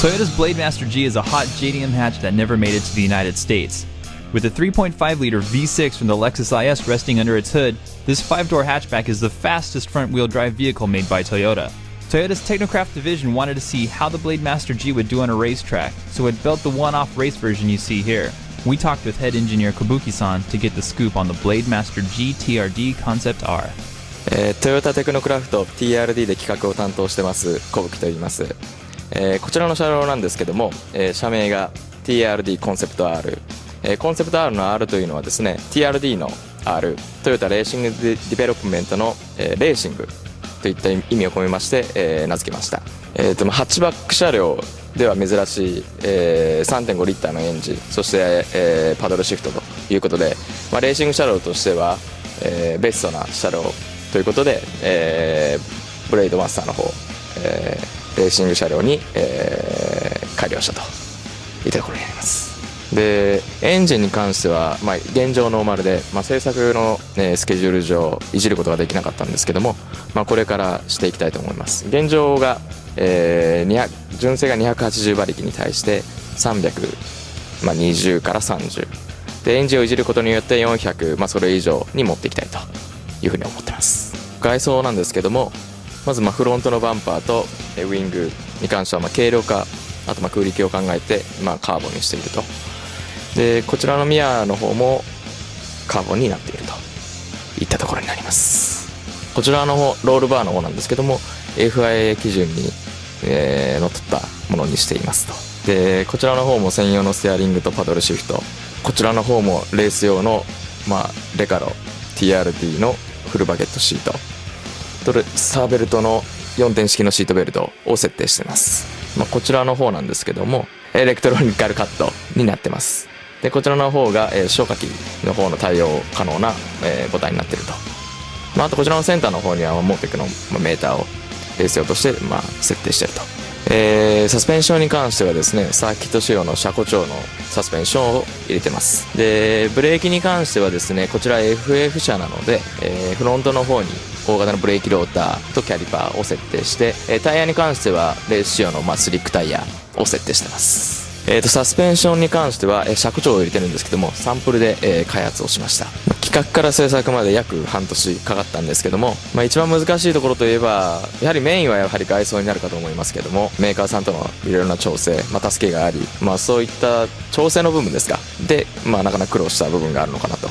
Toyota's Blademaster G is a hot JDM hatch that never made it to the United States. With a 3.5 liter V6 from the Lexus IS resting under its hood, this five door hatchback is the fastest front wheel drive vehicle made by Toyota. Toyota's Technocraft division wanted to see how the Blademaster G would do on a racetrack, so it built the one off race version you see here. We talked with head engineer Kabuki san to get the scoop on the Blademaster G TRD Concept R. えートヨタテクノクラフト TRD で企画を担当してます小吹と言います、 えーこちらの車両なんですけども、えー社名が TRD コンセプト R、えーコンセプト R の R というのはですね TRD の R トヨタ Racing Development の、えーレーシングといった意味を込めまして、えー名付けました、えーとまあハッチバック車両では珍しい、えー3.5リッターのエンジンそして、えーパドルシフトということで、まあ、レーシング車両としては、えーベストな車両ということで、えーブレイドマスターの方、えーレーシング車両に、えー改良したと。いったところになります。でエンジンに関しては、まあ、現状ノーマルで、まあ、制作の、えスケジュール上いじることができなかったんですけども、まあ、これからしていきたいと思います。現状が、えー純正が280馬力に対して320から30でエンジンをいじることによって400、まあ、それ以上に持っていきたいというふうに思ってます。外装なんですけどもまずまフロントのバンパーとウィングに関してはま軽量化あとま空力を考えてまカーボンにしていると。でこちらのミアの方もカーボンになっていると。いったところになります。こちらの方ロールバーの方なんですけども FIA 基準に、えーのっとったものにしていますと。でこちらの方も専用のステアリングとパドルシフト。こちらの方もレース用の、まあ、レカロ TRD のフルバケットシート。サーベルトの4点式のシートベルトを設定してます、まあ、こちらの方なんですけどもエレクトロニカルカットになってます。でこちらの方が、えー消火器の方の対応可能な、えーボタンになってると、まあ、あとこちらのセンターの方にはモーテクのまあメーターをレース用として、まあ、設定してると、えーサスペンションに関してはですねサーキット仕様の車庫調のサスペンションを入れてます。でブレーキに関してはですねこちら FF 車なので、えーフロントの方に大型のブレーキローターとキャリパーを設定して、えタイヤに関してはレース仕様の、ま、スリックタイヤを設定してます。えー、とサスペンションに関しては、えー尺長を入れてるんですけどもサンプルで、え開発をしました。企画から制作まで約半年かかったんですけども、まあ、一番難しいところといえばやはりメインはやはり外装になるかと思いますけどもメーカーさんとのいろいろな調整、まあ、助けがあり、まあ、そういった調整の部分ですか。で、まあ、なかなか苦労した部分があるのかなと。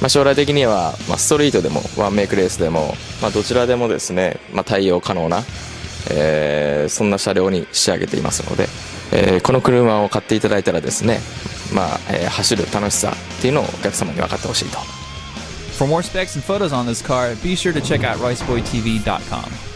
まあ、将来的には、まあ、ストリートでもワンメイクレースでも、まあ、どちらでもですね、まあ、対応可能な、えーそんな車両に仕上げていますので、えーこの車を買っていただいたらですね、まあえー走る楽しさっていうのをお客様に分かってほしいと For more specs and photos on this car, be sure to check out RiceBoyTV.com.